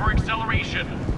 for acceleration.